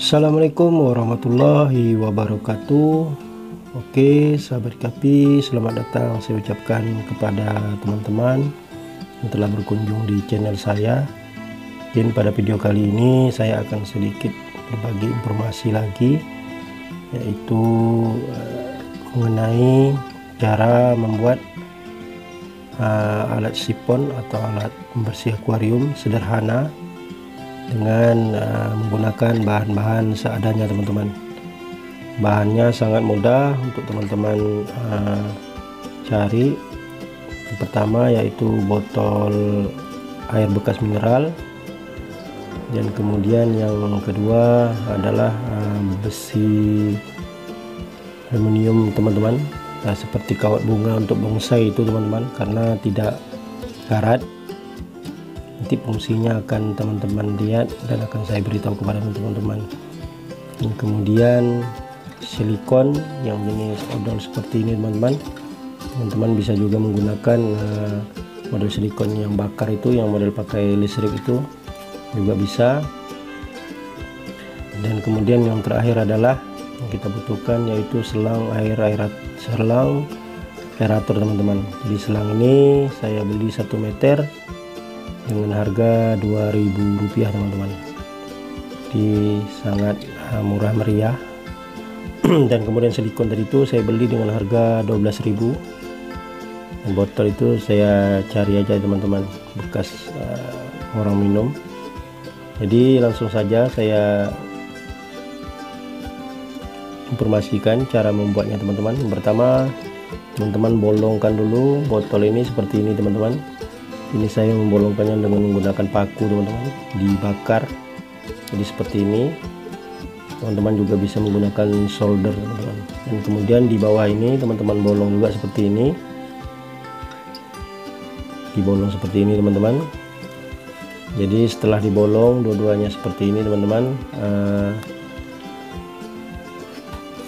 Assalamualaikum warahmatullahi wabarakatuh. Oke sahabat kapi selamat datang. Saya ucapkan kepada teman-teman yang telah berkunjung di channel saya. Mungkin pada video kali ini saya akan sedikit berbagi informasi lagi yaitu uh, mengenai cara membuat uh, alat sipon atau alat pembersih akuarium sederhana dengan uh, menggunakan bahan-bahan seadanya teman-teman. Bahannya sangat mudah untuk teman-teman uh, cari. Yang pertama yaitu botol air bekas mineral. Dan kemudian yang kedua adalah uh, besi aluminium teman-teman. Nah, seperti kawat bunga untuk bonsai itu teman-teman karena tidak karat nanti fungsinya akan teman-teman lihat dan akan saya beritahu kepada teman-teman. Kemudian silikon yang jenis odol seperti ini teman-teman. Teman-teman bisa juga menggunakan uh, model silikon yang bakar itu yang model pakai listrik itu juga bisa. Dan kemudian yang terakhir adalah yang kita butuhkan yaitu selang air air selang aerator teman-teman. Jadi selang ini saya beli satu meter dengan harga 2000 rupiah teman-teman. Di sangat uh, murah meriah. Dan kemudian silikon tadi itu saya beli dengan harga 12.000 dan botol itu saya cari aja teman-teman bekas uh, orang minum. Jadi langsung saja saya informasikan cara membuatnya teman-teman. Pertama teman-teman bolongkan dulu botol ini seperti ini teman-teman ini saya membolongkannya dengan menggunakan paku teman-teman. Dibakar. Jadi seperti ini. Teman-teman juga bisa menggunakan solder teman-teman. Dan kemudian di bawah ini teman-teman bolong juga seperti ini. Dibolong seperti ini teman-teman. Jadi setelah dibolong dua-duanya seperti ini teman-teman. Uh,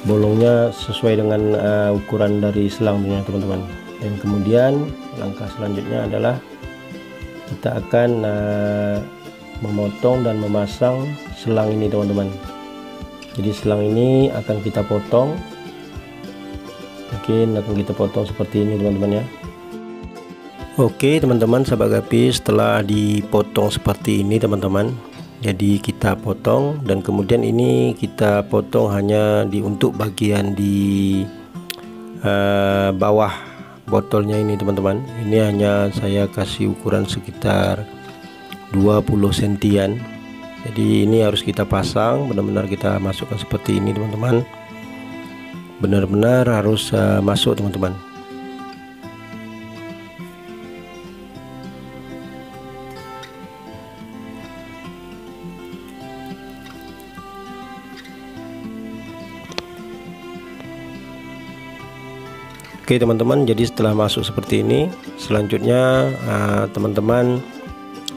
bolongnya sesuai dengan uh, ukuran dari selangnya teman-teman. Dan kemudian langkah selanjutnya adalah kita akan uh, memotong dan memasang selang ini teman-teman. Jadi selang ini akan kita potong. Mungkin akan kita potong seperti ini teman-teman ya. Oke teman-teman sahabat gapi setelah dipotong seperti ini teman-teman. Jadi kita potong dan kemudian ini kita potong hanya di untuk bagian di uh, bawah botolnya ini teman-teman. Ini hanya saya kasih ukuran sekitar 20 sentian. Jadi ini harus kita pasang benar-benar kita masukkan seperti ini teman-teman. Benar-benar harus uh, masuk teman-teman Oke teman-teman jadi setelah masuk seperti ini selanjutnya eh, teman-teman uh,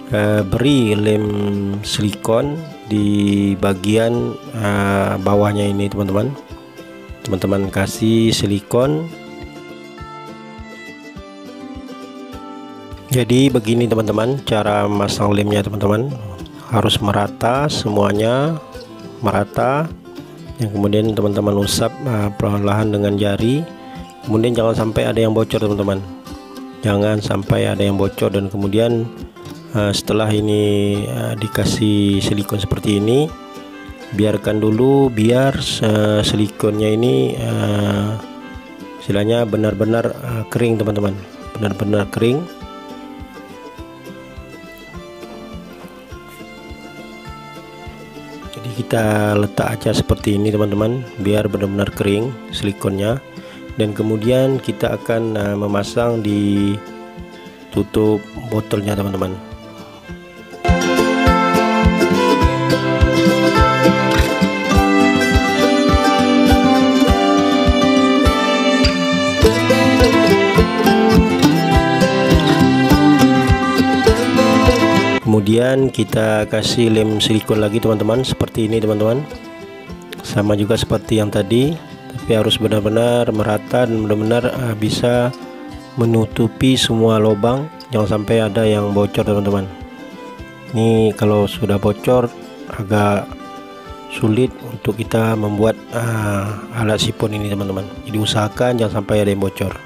uh, beri lem silikon di bagian uh, bawahnya ini teman-teman. Teman-teman kasih silikon. Jadi begini teman-teman cara masang lemnya teman-teman. Harus merata semuanya merata. Yang kemudian teman-teman usap uh, perlahan dengan jari kemudian jangan sampai ada yang bocor teman-teman. Jangan sampai ada yang bocor. Dan kemudian uh, setelah ini uh, dikasih silikon seperti ini biarkan dulu biar uh, silikonnya ini uh, benar-benar uh, kering teman-teman. Benar-benar kering. Jadi kita letak aja seperti ini teman-teman biar benar-benar kering silikonnya dan kemudian kita akan uh, memasang di tutup botolnya teman-teman. Kemudian kita kasih lem silikon lagi teman-teman seperti ini teman-teman. Sama juga seperti yang tadi tapi harus benar-benar merata dan benar-benar uh, bisa menutupi semua lubang. Jangan sampai ada yang bocor teman-teman. Ini kalau sudah bocor agak sulit untuk kita membuat uh, alat sipon ini teman-teman. Jadi usahakan jangan sampai ada yang bocor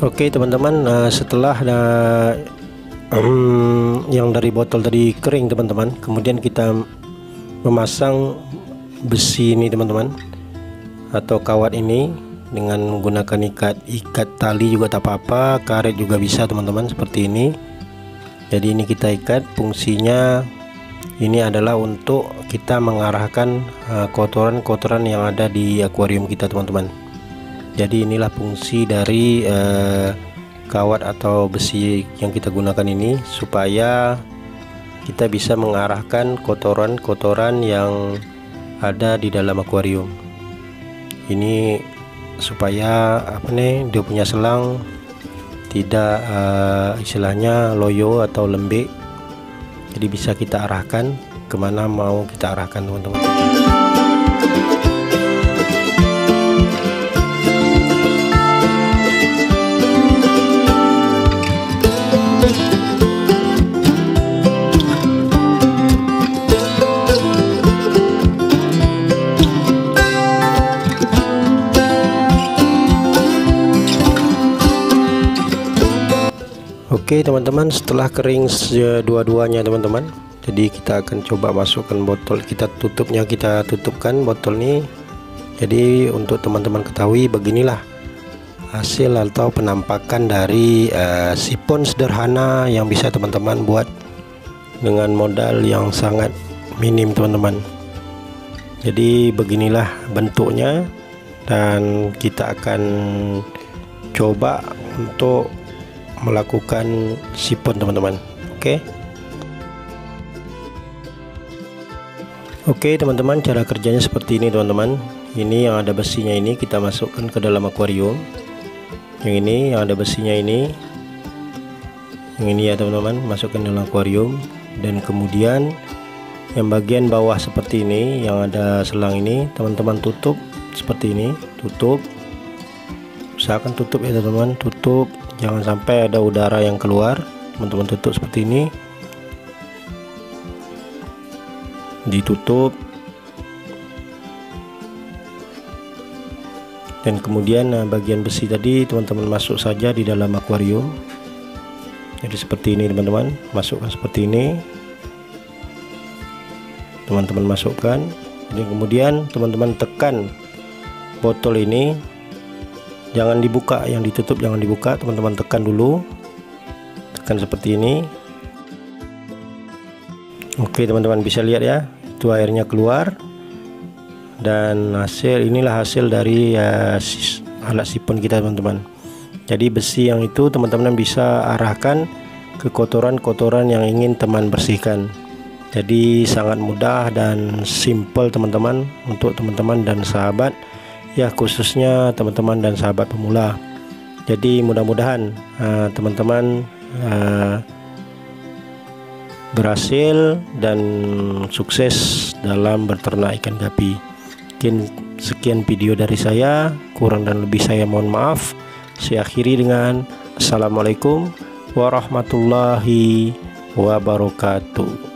Oke teman-teman uh, setelah uh, um, yang dari botol tadi kering teman-teman kemudian kita memasang besi ini teman-teman atau kawat ini dengan menggunakan ikat ikat tali juga tak apa-apa karet juga bisa teman-teman seperti ini. Jadi ini kita ikat fungsinya ini adalah untuk kita mengarahkan uh, kotoran-kotoran uh, yang ada di akuarium kita teman-teman jadi inilah fungsi dari uh, kawat atau besi yang kita gunakan ini supaya kita bisa mengarahkan kotoran-kotoran yang ada di dalam akuarium. Ini supaya apa nih dia punya selang tidak uh, istilahnya loyo atau lembek. Jadi bisa kita arahkan ke mana mau kita arahkan teman-teman Oke teman-teman setelah kering dua-duanya teman-teman jadi kita akan coba masukkan botol. Kita tutupnya kita tutupkan botol ini. Jadi untuk teman-teman ketahui beginilah hasil atau penampakan dari uh, sipon sederhana yang bisa teman-teman buat dengan modal yang sangat minim teman-teman. Jadi beginilah bentuknya dan kita akan coba untuk melakukan sipon teman-teman. Oke? Oke teman-teman cara kerjanya seperti ini teman-teman. Ini yang ada besinya ini kita masukkan ke dalam akuarium. Yang ini yang ada besinya ini. Yang ini ya teman-teman masukkan dalam akuarium. Dan kemudian yang bagian bawah seperti ini yang ada selang ini teman-teman tutup seperti ini. Tutup usahakan tutup ya teman-teman. Tutup. Jangan sampai ada udara yang keluar. Teman-teman tutup seperti ini. Ditutup. Dan kemudian nah, bagian besi tadi teman-teman masuk saja di dalam akuarium. Jadi seperti ini teman-teman. Masukkan seperti ini. Teman-teman masukkan. Dan kemudian teman-teman tekan botol ini jangan dibuka yang ditutup jangan dibuka. Teman-teman tekan dulu. Tekan seperti ini. Oke teman-teman bisa lihat ya. Itu airnya keluar. Dan hasil inilah hasil dari ya, alat sipon kita teman-teman. Jadi besi yang itu teman-teman bisa arahkan ke kotoran-kotoran yang ingin teman bersihkan. Jadi sangat mudah dan simple teman-teman untuk teman-teman dan sahabat ya khususnya teman-teman dan sahabat pemula. Jadi mudah-mudahan uh, teman-teman uh, berhasil dan sukses dalam berternak ikan gapi. Mungkin sekian video dari saya. Kurang dan lebih saya mohon maaf. Saya akhiri dengan Assalamualaikum warahmatullahi wabarakatuh